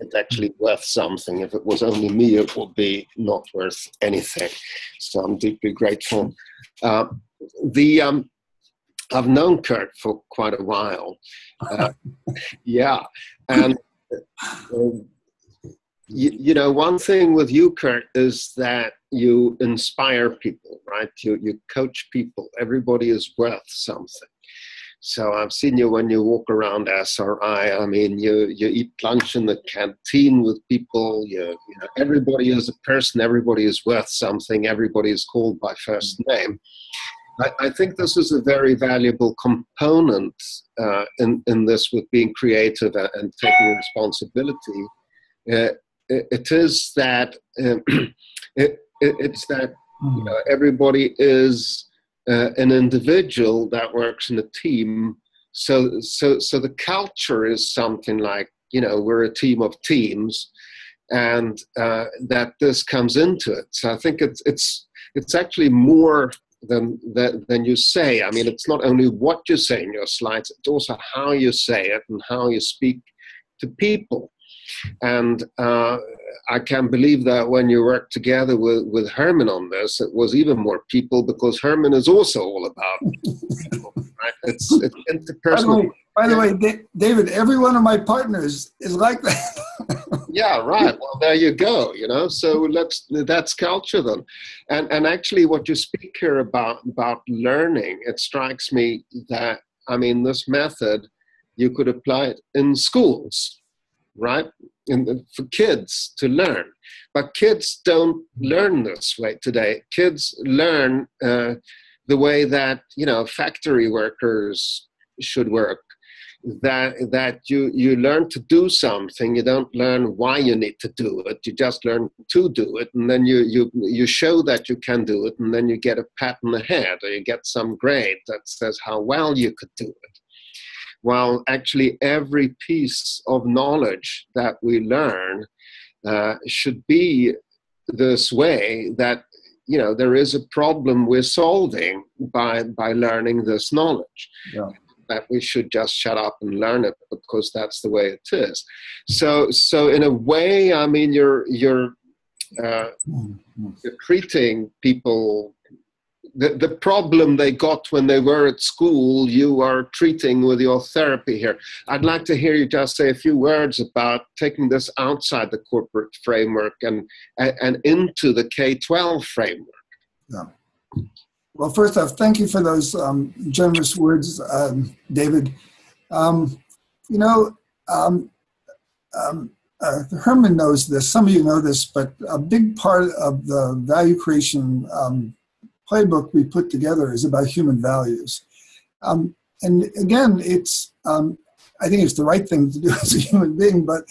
it actually worth something. If it was only me, it would be not worth anything. So I'm deeply grateful. Uh, the um, I've known Curt for quite a while. Uh, <laughs> yeah, and uh, you, you, know, one thing with you, Curt, is that you inspire people, right? You you coach people. Everybody is worth something. So I've seen you when you walk around SRI. I mean, you you eat lunch in the canteen with people. You, you know, everybody is a person. Everybody is worth something. Everybody is called by first name. I, I think this is a very valuable component uh, in in this with being creative and taking responsibility. Uh, it, is that um, <clears throat> it, it, it's that you know, everybody is uh, an individual that works in a team. So, so, so the culture is something like you know we're a team of teams, and uh, that this comes into it. So I think it's it's it's actually more than, than than you say. I mean, it's not only what you say in your slides; it's also how you say it and how you speak to people. And uh, I can believe that when you work together with, with Herman on this, it was even more people because Herman is also all about <laughs> people. Right? It's, it's interpersonal. By the way, by the way David, every one of my partners is like that. <laughs> yeah, right. Well, there you go. You know, so let's that's culture then, and and actually, what you speak here about about learning, it strikes me that I mean this method you could apply it in schools right? And for kids to learn. But kids don't learn this way today. Kids learn uh, the way that you know factory workers should work. That that you you learn to do something. You don't learn why you need to do it. You just learn to do it, and then you you you show that you can do it, and then you get a pat on the head, or you get some grade that says how well you could do it while actually every piece of knowledge that we learn uh, should be this way that you know there is a problem we're solving by by learning this knowledge yeah. that we should just shut up and learn it because that's the way it is so so in a way i mean you're you're uh, mm-hmm. you're treating people the, the problem they got when they were at school, you are treating with your therapy here. I'd like to hear you just say a few words about taking this outside the corporate framework and, and into the K 12 framework. Yeah. Well, first off, thank you for those um, generous words, um, David. Um, you know, um, um, uh, Herman knows this, some of you know this, but a big part of the value creation um, playbook we put together is about human values. Um, and again, it's um, I think it's the right thing to do <laughs> as a human being, but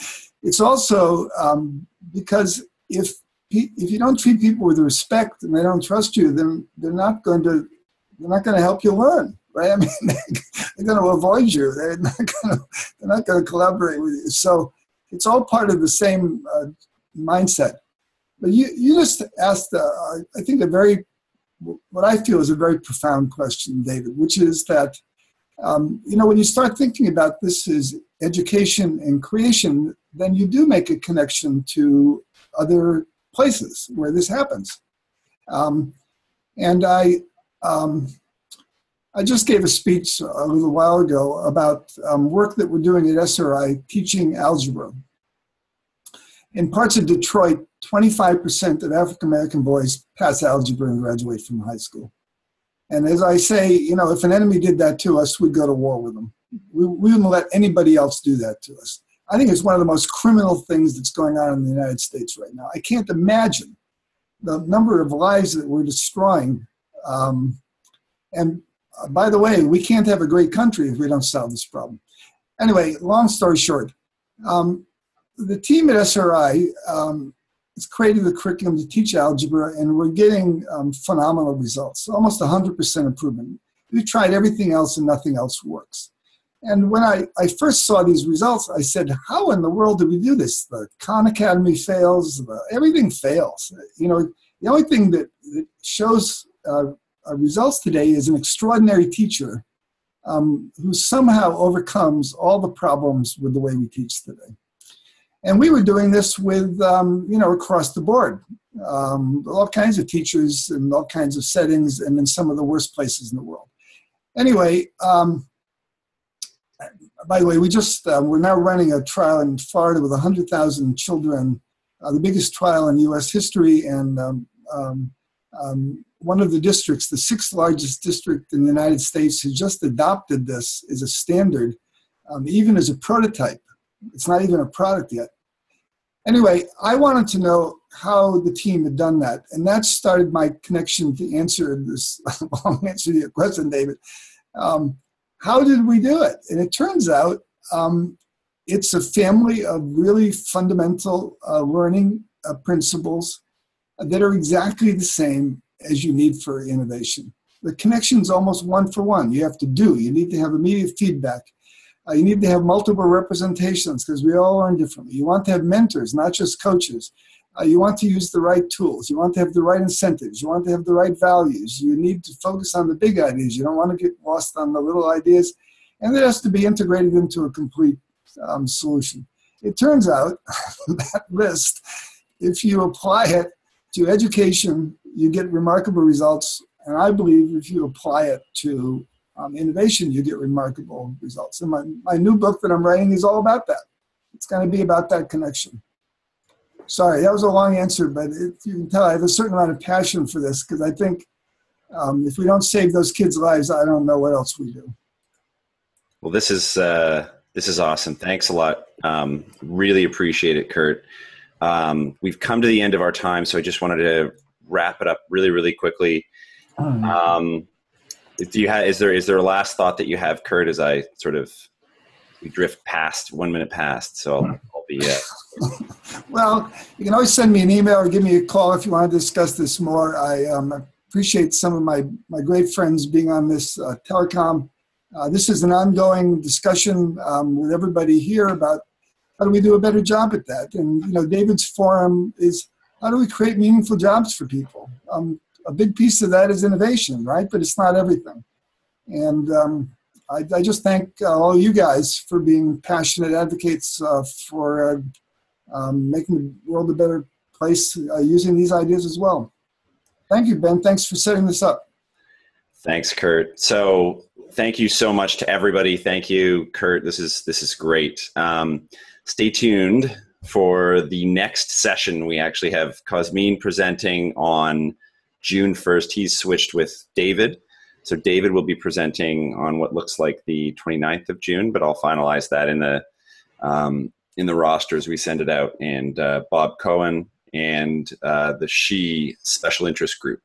it's also um, because if if you don't treat people with respect and they don't trust you, then they're not going to they're not going to help you learn, right? <laughs> I mean, they're going to avoid you. They're not going to they're not going to collaborate with you. So it's all part of the same uh, mindset. But you you just asked, uh, I think, a very what I feel is a very profound question, David, which is that, um, you know, when you start thinking about this as education and creation, then you do make a connection to other places where this happens. Um, and I, um, I just gave a speech a little while ago about um, work that we're doing at SRI teaching algebra. In parts of Detroit, 25% of African American boys pass algebra and graduate from high school. And as I say, you know, if an enemy did that to us, we'd go to war with them. We, we wouldn't let anybody else do that to us. I think it's one of the most criminal things that's going on in the United States right now. I can't imagine the number of lives that we're destroying. Um, and uh, by the way, we can't have a great country if we don't solve this problem. Anyway, long story short, um, the team at SRI um, is creating the curriculum to teach algebra, and we're getting um, phenomenal results, almost 100% improvement. We've tried everything else, and nothing else works. And when I, I first saw these results, I said, How in the world do we do this? The Khan Academy fails, the, everything fails. You know, The only thing that, that shows uh, results today is an extraordinary teacher um, who somehow overcomes all the problems with the way we teach today. And we were doing this with, um, you know, across the board, um, all kinds of teachers in all kinds of settings and in some of the worst places in the world. Anyway, um, by the way, we just, uh, we're now running a trial in Florida with 100,000 children, uh, the biggest trial in US history. And um, um, um, one of the districts, the sixth largest district in the United States, has just adopted this as a standard, um, even as a prototype. It's not even a product yet. Anyway, I wanted to know how the team had done that, and that started my connection to answer this <laughs> long answer to your question, David. Um, how did we do it? And it turns out um, it's a family of really fundamental uh, learning uh, principles that are exactly the same as you need for innovation. The connection is almost one for one. You have to do, you need to have immediate feedback. Uh, you need to have multiple representations because we all learn differently. You want to have mentors, not just coaches. Uh, you want to use the right tools. You want to have the right incentives. You want to have the right values. You need to focus on the big ideas. You don't want to get lost on the little ideas. And it has to be integrated into a complete um, solution. It turns out <laughs> that list, if you apply it to education, you get remarkable results. And I believe if you apply it to um, innovation, you get remarkable results. And my, my new book that I'm writing is all about that. It's going to be about that connection. Sorry, that was a long answer, but it, you can tell I have a certain amount of passion for this because I think um, if we don't save those kids' lives, I don't know what else we do. Well, this is uh, this is awesome. Thanks a lot. Um, really appreciate it, Curt. Um, we've come to the end of our time, so I just wanted to wrap it up really, really quickly. Hmm. Um, do you have is there is there a last thought that you have, Curt? As I sort of drift past one minute past, so I'll, I'll be. Uh, <laughs> well, you can always send me an email or give me a call if you want to discuss this more. I um, appreciate some of my my great friends being on this uh, telecom. Uh, this is an ongoing discussion um, with everybody here about how do we do a better job at that. And you know, David's forum is how do we create meaningful jobs for people. Um, a big piece of that is innovation, right? But it's not everything. And um, I, I, just thank uh, all you guys for being passionate advocates uh, for uh, um, making the world a better place uh, using these ideas as well. Thank you, Ben. Thanks for setting this up. Thanks, Curt. So, thank you so much to everybody. Thank you, Curt. This is this is great. Um, stay tuned for the next session. We actually have Cosmin presenting on June 1st. He's switched with David. So David will be presenting on what looks like the 29th of June, but I'll finalize that in the um, in the rosters we send it out. And uh, Bob Cohen and uh, the She Special Interest Group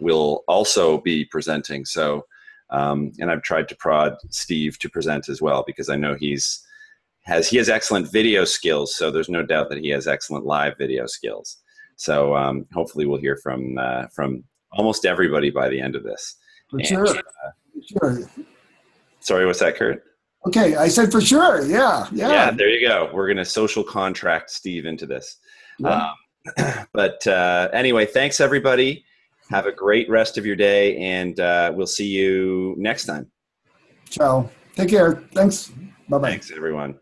will also be presenting. So, um, and I've tried to prod Steve to present as well because I know he's has he has excellent video skills. So there's no doubt that he has excellent live video skills. So um, hopefully we'll hear from uh, from almost everybody by the end of this. For and, sure. Uh, sure. Sorry, what's that, Curt? Okay, I said for sure. Yeah, yeah. Yeah, there you go. We're gonna social contract Steve into this. Yeah. Um, <clears throat> but uh, anyway, thanks everybody. Have a great rest of your day, and uh, we'll see you next time. Ciao. Take care. Thanks. Bye bye. Thanks, everyone.